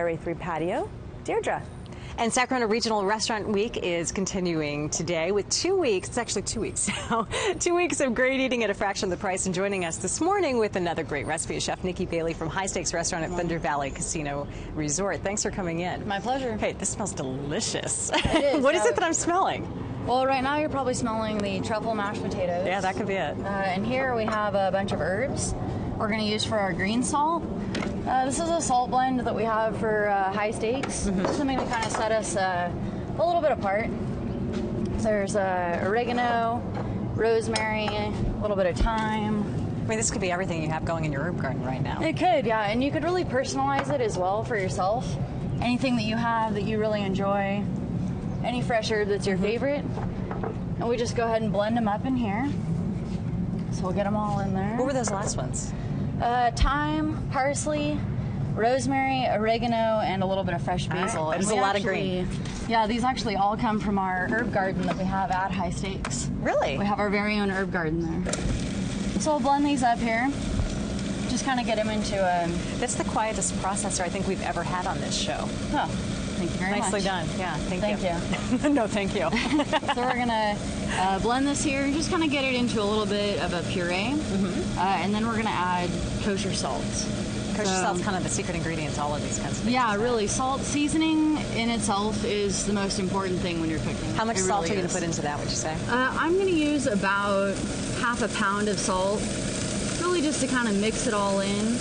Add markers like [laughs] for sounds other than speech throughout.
Area 3 patio. Deirdre. And Sacramento Regional Restaurant Week is continuing today with two weeks, it's actually two weeks [laughs] now, two weeks of great eating at a fraction of the price. And joining us this morning with another great recipe is Chef Nikki Bailey from High Steaks Restaurant at Thunder Valley Casino Resort. Thanks for coming in. My pleasure. Hey, this smells delicious. It [laughs] is, what is it that I'm smelling? Well, right now you're probably smelling the truffle mashed potatoes. Yeah, that could be it. Uh, and here we have a bunch of herbs we're going to use for our green salt. Uh, this is a salt blend that we have for uh, High Steaks. Mm-hmm. Something to kind of set us uh, a little bit apart. So there's uh, oregano, rosemary, a little bit of thyme. I mean, this could be everything you have going in your herb garden right now. It could, yeah, and you could really personalize it as well for yourself. Anything that you have that you really enjoy, any fresh herb that's your Mm-hmm. favorite, and we just go ahead and blend them up in here. So we'll get them all in there. What were those last ones? Uh, thyme, parsley, rosemary, oregano, and a little bit of fresh basil. And a lot of green. Yeah, these actually all come from our herb garden that we have at High Steaks. Really? We have our very own herb garden there. So we'll blend these up here. Just kind of get them into a. That's the quietest processor I think we've ever had on this show. Oh, thank you very much. Nicely done. Yeah, thank, Thank you. [laughs] no, thank you. [laughs] So we're gonna uh, blend this here and just kind of get it into a little bit of a puree, Mm-hmm. uh, and then we're gonna add kosher salt. Kosher So- salt's kind of the secret ingredient to all of these kinds of things. Yeah, really, salt seasoning in itself is the most important thing when you're cooking. How much It salt really are you going to put into that, would you say? Uh, I'm going to use about half a pound of salt, really just to kind of mix it all in.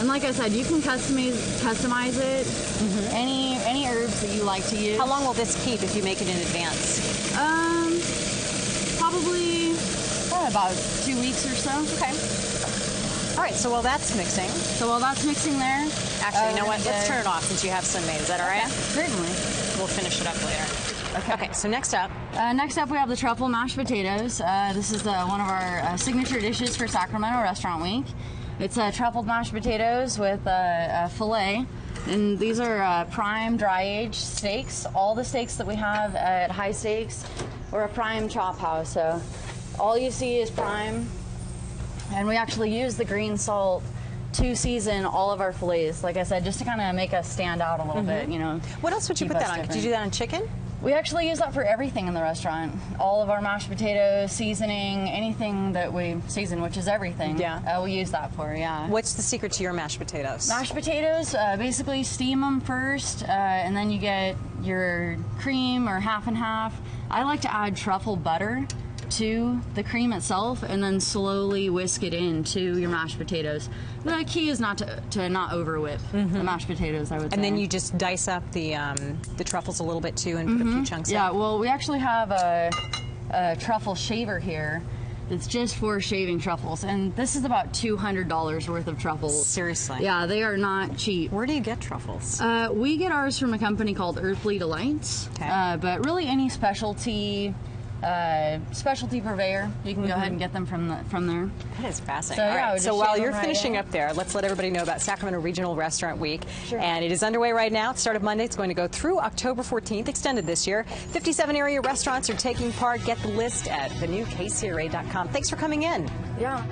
And like I said, you can customize customize it. Any any herbs that you like to use. Mm-hmm. How long will this keep if you make it in advance? Um, probably about two weeks or so. Okay. All right, so while that's mixing, So while that's mixing there, actually, uh, you know what? Let's turn it off since you have some made. Is that all right? Certainly. We'll finish it up later. Okay. Okay, so next up, Uh, next up, we have the truffle mashed potatoes. Uh, this is uh, one of our uh, signature dishes for Sacramento Restaurant Week. It's uh, truffled mashed potatoes with uh, uh, filet. And these are uh, prime dry aged steaks. All the steaks that we have at High Steaks, we're a prime chop house. So all you see is prime. And we actually use the green salt to season all of our fillets. Like I said, just to kind of make us stand out a little bit, you know. what else would you put that on? Could you do that on chicken? We actually use that for everything in the restaurant. All of our mashed potatoes, seasoning, anything that we season, which is everything. Yeah. Uh, we use that for, yeah. What's the secret to your mashed potatoes? Mashed potatoes, uh, basically steam them first, uh, and then you get your cream or half and half. I like to add truffle butter to the cream itself and then slowly whisk it into your mashed potatoes. The key is not to, to not over whip the mashed potatoes, I would say. Mm-hmm. and then you just dice up the um, the truffles a little bit too and put a few chunks Mm-hmm. Yeah, in. well, we actually have a, a truffle shaver here that's just for shaving truffles, and this is about two hundred dollars worth of truffles. Seriously? Yeah, they are not cheap. Where do you get truffles? Uh, we get ours from a company called Earthly Delights, Okay. uh, but really any specialty uh, specialty purveyor, you can go ahead and get them from the, from there. That is fascinating. So, All yeah, right, so while you're right finishing in. up there, let's let everybody know about Sacramento Regional Restaurant Week. Sure. And it is underway right now. It started Monday. It's going to go through October 14th, extended this year. 57 area restaurants are taking part. Get the list at thenewkcra.com. Thanks for coming in. Yeah.